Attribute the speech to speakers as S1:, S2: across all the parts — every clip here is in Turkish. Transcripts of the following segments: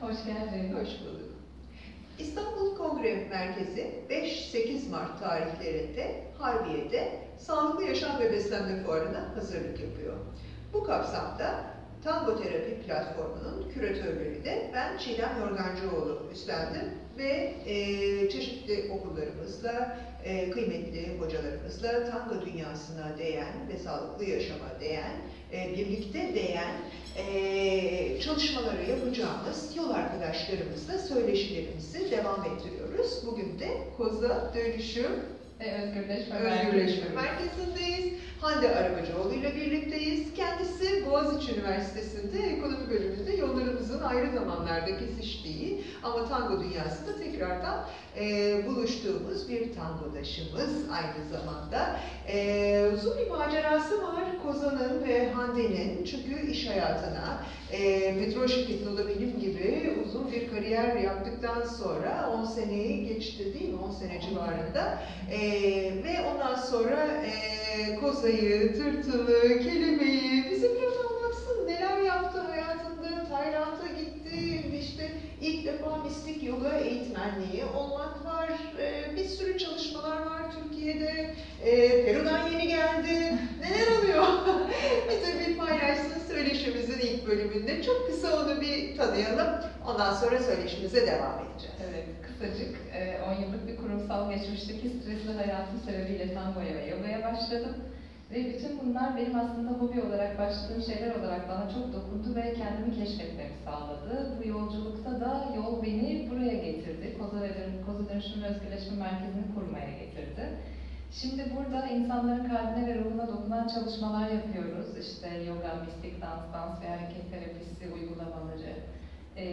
S1: Hoş geldin.
S2: Hoş bulduk. İstanbul Kongre Merkezi 5-8 Mart tarihlerinde Harbiye'de Sağlıklı Yaşam ve Beslenme Fuarı'na hazırlık yapıyor. Bu kapsamda Tango Terapi platformunun küratörlüğünü de ben Çiğdem Yorgancıoğlu üstlendim ve e, çeşitli okullarımızla, e, kıymetli hocalarımızla tango dünyasına değen ve sağlıklı yaşama değen, e, birlikte değen e, çalışmaları yapacağımız arkadaşlarımızla söyleşilerimizi devam ettiriyoruz. Bugün de Koza Dönüşüm
S1: Ve Özgürleşme,
S2: Özgürleşme
S1: Merkezi.
S2: Merkezi'ndeyiz. Hande Arabacıoğlu ile birlikteyiz. Kendisi Boğaziçi Üniversitesi'nde ekonomi bölümünde yollarımızın ayrı zamanlarda kesiştiği ama tango dünyasında tekrardan e, buluştuğumuz bir tangodaşımız aynı zamanda. E, uzun bir macerası var Kozan'ın ve Hande'nin çünkü iş hayatına e, petrol şirketinde da benim gibi kariyer yaptıktan sonra 10 seneyi geçti değil mi? 10 sene civarında. E, ve ondan sonra e, Koza'yı, Tırtılı, Kelime'yi bize biraz anlatsın. Neler yaptı hayatında? Tayland'a gitti. işte ilk defa mistik yoga eğitmenliği olmak var. E, bir sürü çalışmalar var Türkiye'de. E, Peru'dan yeni geldi. Neler oluyor? bize bir paylaşsın söyleşimizin ilk bölümünde. Çok kısa onu bir tanıyalım. Ondan sonra söyleşimize devam edeceğiz.
S1: Evet, kısacık e, 10 yıllık bir kurumsal geçmişteki stresli hayatım sebebiyle tangoya ve yogaya başladım. Ve bütün bunlar benim aslında hobi olarak başladığım şeyler olarak bana çok dokundu ve kendimi keşfetmemi sağladı. Bu yolculukta da yol beni buraya getirdi. Koza, ve Dön- Koza Dönüşüm ve Özgürleşme Merkezi'ni kurmaya getirdi. Şimdi burada insanların kalbine ve ruhuna dokunan çalışmalar yapıyoruz. İşte yoga, mistik dans, dans ve hareket terapisi uygulamaları, e,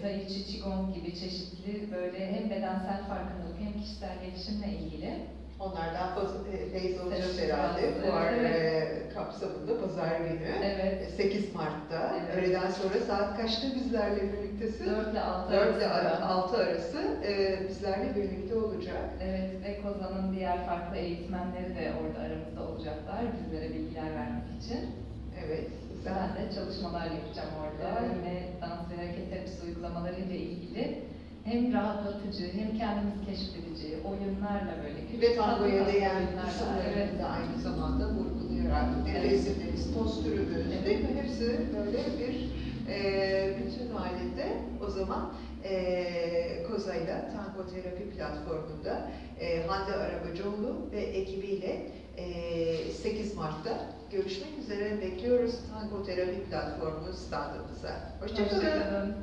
S1: Tai Chi, Qigong gibi çeşitli böyle hem bedensel farkındalık hem kişisel gelişimle ilgili.
S2: Onlardan faz- feyiz alacağız
S1: Evet,
S2: herhalde.
S1: biraz,
S2: Fuar
S1: evet.
S2: e, kapsamında pazar günü.
S1: Evet,
S2: 8 Mart'ta. Öğleden sonra saat kaçta bizlerle birliktesin?
S1: 4 ile 6
S2: 4 ile
S1: arasında.
S2: 6 arası e, bizlerle birlikte olacak.
S1: Evet ve Kozan'ın diğer farklı eğitmenleri de orada aramızda olacaklar bizlere bilgiler vermek için.
S2: Evet.
S1: Ben de çalışmalar yapacağım orada.
S2: Evet.
S1: Yine dans ve hareket terapisi uygulamaları ile ilgili hem rahatlatıcı hem kendimizi keşfedici oyunlarla böyle küçük
S2: Ve tangoya değen kısımlarını
S1: evet.
S2: da aynı zamanda vurgulayarak
S1: Evet.
S2: nefesimiz, postürümüz
S1: Evet.
S2: değil mi? Hepsi böyle bir e, bütün halinde o zaman e, Koza'yla Tango Terapi platformunda e, Hande Arabacıoğlu ve ekibiyle e, 8 Mart'ta görüşmek üzere bekliyoruz Tango Terapi platformu standımıza. Hoşçakalın.
S1: Hoşçakalın.